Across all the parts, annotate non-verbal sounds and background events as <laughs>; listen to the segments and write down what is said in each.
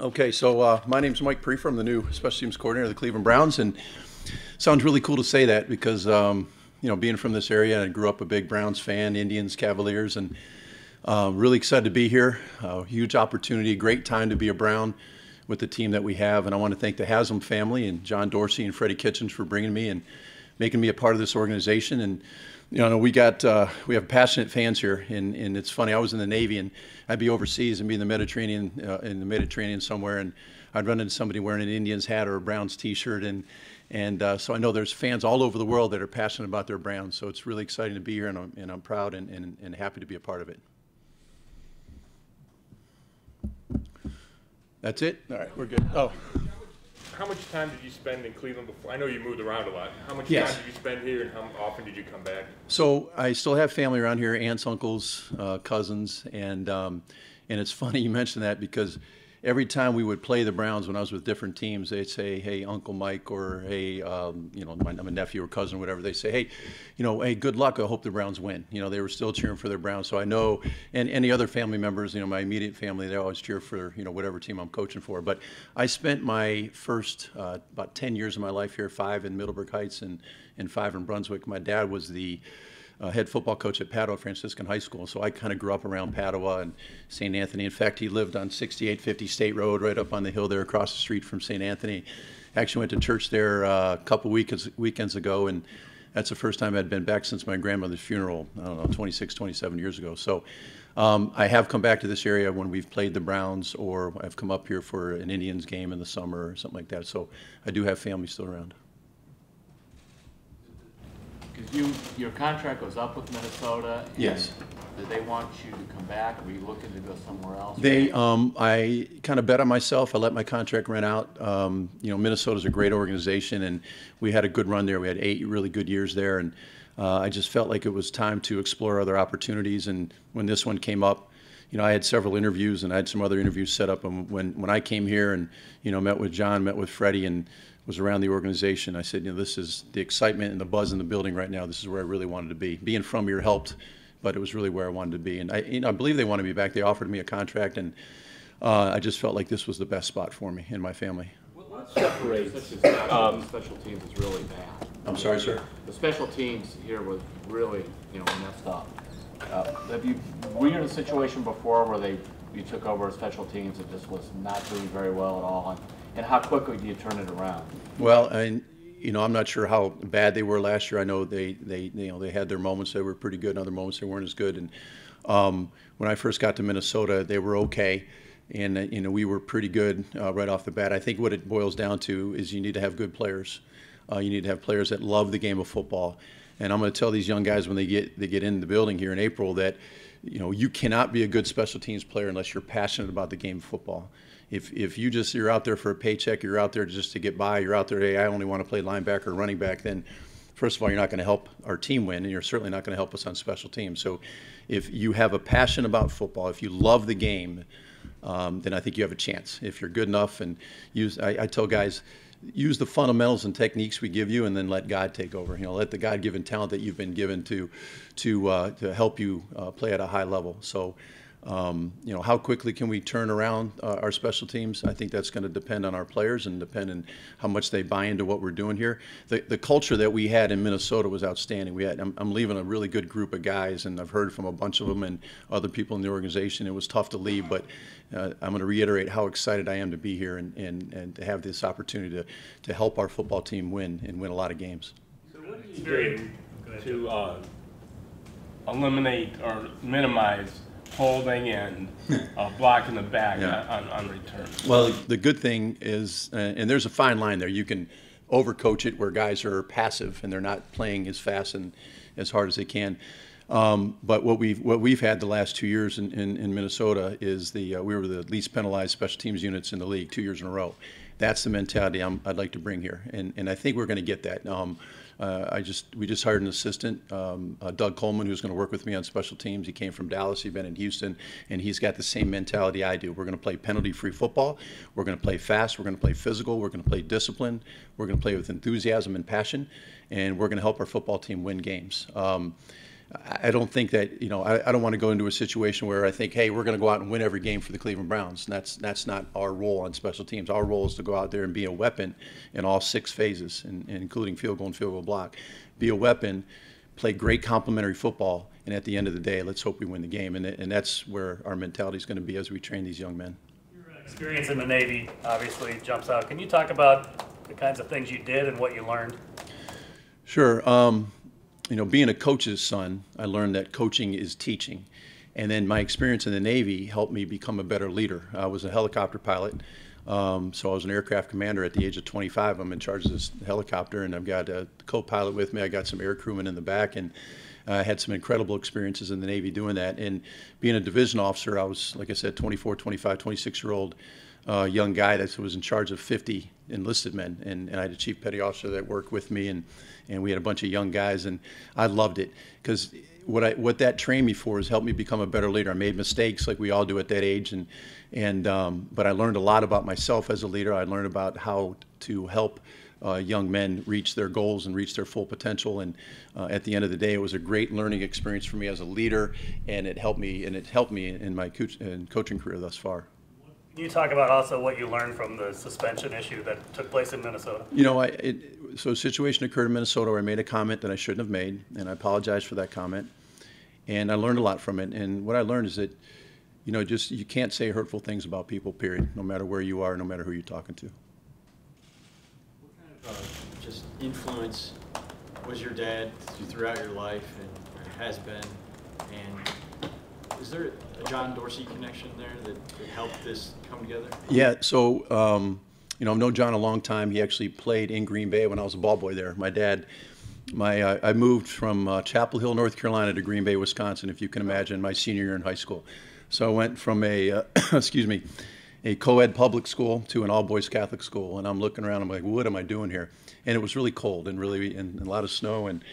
Okay, so uh, my name's Mike Priefer. I'm the new special teams coordinator of the Cleveland Browns, and sounds really cool to say that because um, you know being from this area, I grew up a big Browns fan, Indians, Cavaliers, and uh, really excited to be here. Uh, huge opportunity, great time to be a Brown with the team that we have, and I want to thank the Haslam family and John Dorsey and Freddie Kitchens for bringing me and making me a part of this organization and you know, we got uh, we have passionate fans here, and, and it's funny. I was in the Navy, and I'd be overseas and be in the Mediterranean, uh, in the Mediterranean somewhere, and I'd run into somebody wearing an Indians hat or a Browns T-shirt, and and uh, so I know there's fans all over the world that are passionate about their Browns. So it's really exciting to be here, and I'm, and I'm proud and, and, and happy to be a part of it. That's it. All right, we're good. Oh how much time did you spend in Cleveland before? I know you moved around a lot. How much yes. time did you spend here, and how often did you come back? So I still have family around here, aunts, uncles, uh, cousins, and um, and it's <laughs> funny you mentioned that because every time we would play the Browns when I was with different teams, they'd say, "Hey, Uncle Mike," or "Hey, um, you know, my, my, nephew or cousin, or whatever." They say, "Hey, you know, hey, good luck. I hope the Browns win." You know, they were still cheering for their Browns. So I know, and any other family members, you know, my immediate family, they always cheer for you know whatever team I'm coaching for. But I spent my first uh, about 10 years of my life here, five in Middleburg Heights and and five in Brunswick. My dad was the uh, head football coach at Padua Franciscan High School. So I kind of grew up around Padua and St. Anthony. In fact, he lived on 6850 State Road, right up on the hill there across the street from St. Anthony. Actually went to church there uh, a couple weekends, weekends ago, and that's the first time I'd been back since my grandmother's funeral, I don't know, 26, 27 years ago. So um, I have come back to this area when we've played the Browns or I've come up here for an Indians game in the summer or something like that. So I do have family still around. Because you, your contract goes up with Minnesota. and Yes. Did they want you to come back? Were you looking to go somewhere else? They, um, I kind of bet on myself. I let my contract run out. Um, you know, Minnesota's a great organization, and we had a good run there. We had eight really good years there, and uh, I just felt like it was time to explore other opportunities. And when this one came up, you know, I had several interviews, and I had some other interviews set up. And when when I came here, and you know, met with John, met with Freddie, and was around the organization, I said, you know, this is the excitement and the buzz in the building right now. This is where I really wanted to be. Being from here helped but it was really where I wanted to be. And I, you know, I believe they wanted me back. They offered me a contract, and uh, I just felt like this was the best spot for me and my family. What separates um, special teams is really bad. I'm sorry, sir. The special teams here was really, you know, messed up. Uh, have you were you in a situation before where they you took over special teams that just was not doing very well at all, and, and how quickly do you turn it around? Well, I you know, I'm not sure how bad they were last year. I know they, they, you know, they had their moments that were pretty good, and other moments they weren't as good. And um, when I first got to Minnesota, they were okay, and uh, you know, we were pretty good uh, right off the bat. I think what it boils down to is you need to have good players. Uh, you need to have players that love the game of football. And I'm going to tell these young guys when they get they get in the building here in April that, you know, you cannot be a good special teams player unless you're passionate about the game of football if if you just you're out there for a paycheck, you're out there just to get by, you're out there, hey, I only want to play linebacker or running back, then first of all, you're not going to help our team win, and you're certainly not going to help us on special teams. So if you have a passion about football, if you love the game, um, then I think you have a chance. If you're good enough and use, I, I tell guys, use the fundamentals and techniques we give you, and then let God take over. You know, let the God-given talent that you've been given to to uh, to help you uh, play at a high level. So. Um, you know, how quickly can we turn around uh, our special teams? I think that's going to depend on our players and depend on how much they buy into what we're doing here. The, the culture that we had in Minnesota was outstanding. We had, I'm, I'm leaving a really good group of guys, and I've heard from a bunch of them and other people in the organization. It was tough to leave, but uh, I'm going to reiterate how excited I am to be here and, and, and to have this opportunity to, to help our football team win and win a lot of games. So what do you do to uh, eliminate or minimize holding and uh, blocking the back yeah. on, on return. Well, the good thing is, uh, and there's a fine line there. You can overcoach it where guys are passive and they're not playing as fast and as hard as they can. Um, but what we've what we've had the last two years in, in, in Minnesota is the uh, we were the least penalized special teams units in the league two years in a row. That's the mentality i would like to bring here, and and I think we're going to get that. Um, uh, I just we just hired an assistant, um, uh, Doug Colman, who's going to work with me on special teams. He came from Dallas. He's been in Houston, and he's got the same mentality I do. We're going to play penalty-free football. We're going to play fast. We're going to play physical. We're going to play discipline. We're going to play with enthusiasm and passion, and we're going to help our football team win games. Um, I don't think that, you know, I, I don't want to go into a situation where I think, hey, we're going to go out and win every game for the Cleveland Browns. And that's, that's not our role on special teams. Our role is to go out there and be a weapon in all six phases, and, and including field goal and field goal block. Be a weapon, play great complementary football, and at the end of the day, let's hope we win the game. And, and that's where our mentality is going to be as we train these young men. Your experience in the Navy obviously jumps out. Can you talk about the kinds of things you did and what you learned? Sure. Um, you know, being a coach's son, I learned that coaching is teaching. And then my experience in the Navy helped me become a better leader. I was a helicopter pilot, um, so I was an aircraft commander at the age of 25. I'm in charge of this helicopter, and I've got a co-pilot with me. I got some air crewmen in the back, and I had some incredible experiences in the Navy doing that. And being a division officer, I was, like I said, 24, 25, 26 year old uh, young guy that was in charge of 50 enlisted men. And, and I had a chief petty officer that worked with me, and, and we had a bunch of young guys, and I loved it because what I what that trained me for is helped me become a better leader. I made mistakes like we all do at that age, and and um, but I learned a lot about myself as a leader. I learned about how to help uh, young men reach their goals and reach their full potential. And uh, at the end of the day, it was a great learning experience for me as a leader, and it helped me and it helped me in my coach, in coaching career thus far. Can you talk about also what you learned from the suspension issue that took place in Minnesota? You know, I, it, so a situation occurred in Minnesota where I made a comment that I shouldn't have made, and I apologize for that comment. And I learned a lot from it. And what I learned is that, you know, just you can't say hurtful things about people, period, no matter where you are, no matter who you're talking to. What kind of uh, just influence was your dad throughout your life and has been? Is there a John Dorsey connection there that, that helped this come together? Yeah, so, um, you know, I've known John a long time. He actually played in Green Bay when I was a ball boy there. My dad, my, uh, I moved from uh, Chapel Hill, North Carolina to Green Bay, Wisconsin, if you can imagine, my senior year in high school. So I went from a, uh, <coughs> excuse me, a co-ed public school to an all-boys Catholic school, and I'm looking around. I'm like, what am I doing here? And it was really cold and really and, and a lot of snow. And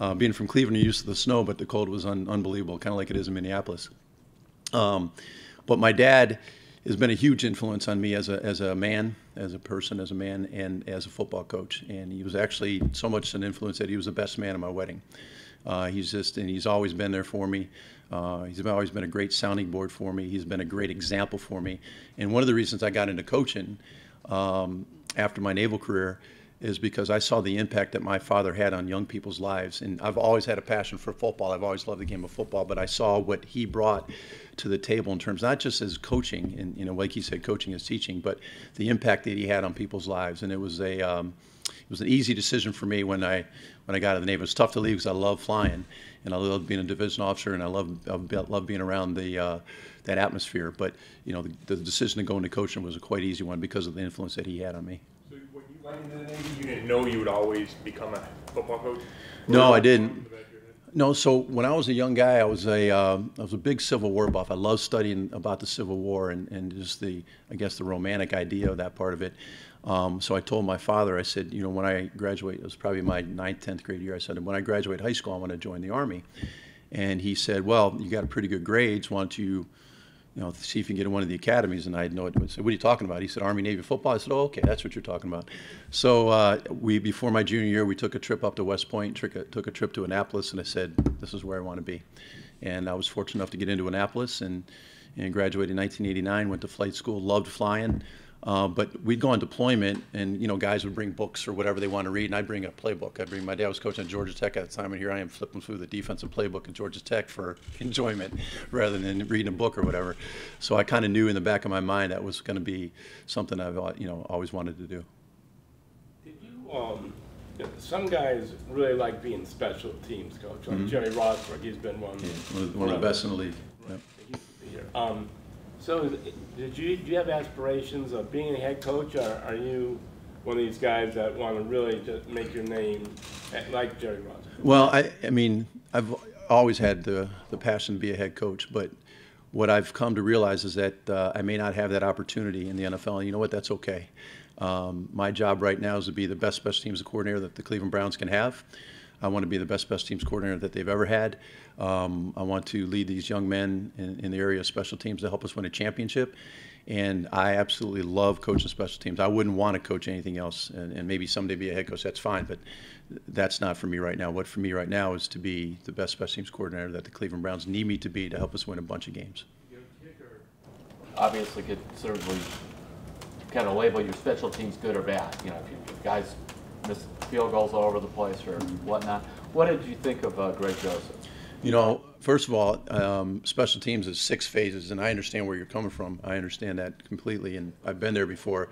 uh, being from Cleveland, you're used to the snow, but the cold was un- unbelievable, kind of like it is in Minneapolis. Um, but my dad has been a huge influence on me as a, as a man, as a person, as a man, and as a football coach. And he was actually so much an influence that he was the best man at my wedding. Uh, he's just, and he's always been there for me. Uh, he's always been a great sounding board for me. He's been a great example for me. And one of the reasons I got into coaching um, after my naval career is because I saw the impact that my father had on young people's lives. And I've always had a passion for football. I've always loved the game of football, but I saw what he brought to the table in terms not just as coaching, and you know, like he said, coaching is teaching, but the impact that he had on people's lives. And it was a um, it was an easy decision for me when I when I got out of the Navy. It was tough to leave because I love flying and I love being a division officer and I love love being around the uh, that atmosphere. But you know, the, the decision to go into coaching was a quite easy one because of the influence that he had on me. You didn't know you would always become a football coach? No, I didn't. No, so when I was a young guy, I was a uh, I was a big Civil War buff. I loved studying about the Civil War and, and just the I guess the romantic idea of that part of it. Um, so I told my father, I said, you know, when I graduate, it was probably my ninth, tenth grade year. I said, when I graduate high school, I want to join the army. And he said, well, you got pretty good grades. Why don't you, you know, see if you can get in one of the academies? And I had no idea. I said, what are you talking about? He said, Army, Navy football. I said, oh, okay, that's what you're talking about. So uh, we, before my junior year, we took a trip up to West Point, took a, took a trip to Annapolis, and I said, this is where I want to be. And I was fortunate enough to get into Annapolis and, and graduated in 1989, went to flight school, loved flying. Uh, but we'd go on deployment, and you know, guys would bring books or whatever they want to read, and I'd bring a playbook. I'd bring my dad was coaching at Georgia Tech at the time, and here I am flipping through the defensive playbook at Georgia Tech for <laughs> enjoyment rather than reading a book or whatever. So I kind of knew in the back of my mind that was going to be something I've uh, you know always wanted to do. Did you, um, some guys really like being special teams coach, Mm-hmm. like Jerry Rosburg, he's been one. One of, one of the best in the league. Yep. He used to be here. Um, so, did you, do you have aspirations of being a head coach, or are you one of these guys that want to really just make your name eh, like Jerry Rosburg? Well, I, I mean, I've always had the, the passion to be a head coach, but what I've come to realize is that uh, I may not have that opportunity in the NFL. And you know what? That's okay. Um, my job right now is to be the best special teams coordinator that the Cleveland Browns can have. I want to be the best best teams coordinator that they've ever had. Um, I want to lead these young men in, in the area of special teams to help us win a championship. And I absolutely love coaching special teams. I wouldn't want to coach anything else, and, and maybe someday be a head coach. That's fine, but that's not for me right now. What for me right now is to be the best special teams coordinator that the Cleveland Browns need me to be to help us win a bunch of games. Obviously considerably, kind of label your special teams good or bad. You know, if you if guys miss field goals all over the place or whatnot. What did you think of uh, Greg Joseph? You know, first of all, um, special teams is six phases, and I understand where you're coming from. I understand that completely, and I've been there before.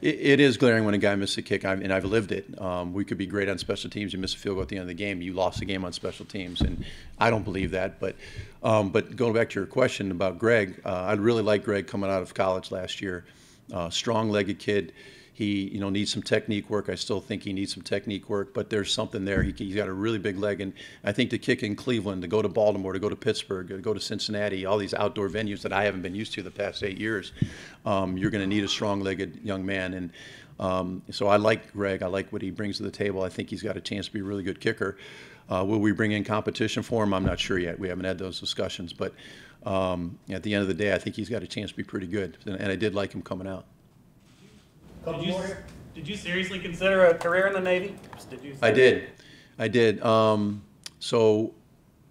It, it is glaring when a guy misses a kick, I, and I've lived it. Um, we could be great on special teams. You miss a field goal at the end of the game, you lost the game on special teams, and I don't believe that. But, um, but going back to your question about Greg, uh, I really like Greg coming out of college last year. Uh, strong-legged kid. He, you know, needs some technique work. I still think he needs some technique work, but there's something there. He, he's got a really big leg, and I think to kick in Cleveland, to go to Baltimore, to go to Pittsburgh, to go to Cincinnati, all these outdoor venues that I haven't been used to the past eight years, um, you're going to need a strong-legged young man. And um, so I like Greg. I like what he brings to the table. I think he's got a chance to be a really good kicker. Uh, will we bring in competition for him? I'm not sure yet. We haven't had those discussions, but um, at the end of the day, I think he's got a chance to be pretty good. And I did like him coming out. Did you, did you seriously consider a career in the Navy? Did you? I did. I did. Um, so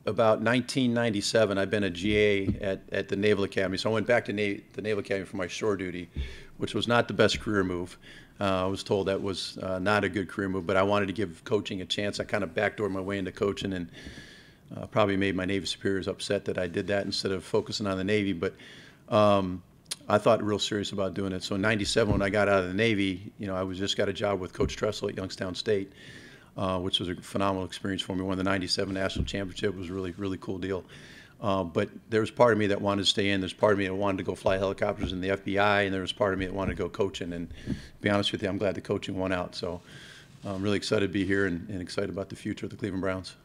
about 1997, I've been a GA at, at the Naval Academy. So I went back to Na- the Naval Academy for my shore duty, which was not the best career move. Uh, I was told that was uh, not a good career move, but I wanted to give coaching a chance. I kind of backdoored my way into coaching and uh, probably made my Navy superiors upset that I did that instead of focusing on the Navy. But um, I thought real serious about doing it. So in '97, when I got out of the Navy, you know, I was just got a job with Coach Tressel at Youngstown State, uh, which was a phenomenal experience for me. Won the '97 national championship. It was a really, really cool deal. Uh, but there was part of me that wanted to stay in. There's part of me that wanted to go fly helicopters in the FBI, and there was part of me that wanted to go coaching. And to be honest with you, I'm glad the coaching won out. So I'm really excited to be here and, and excited about the future of the Cleveland Browns.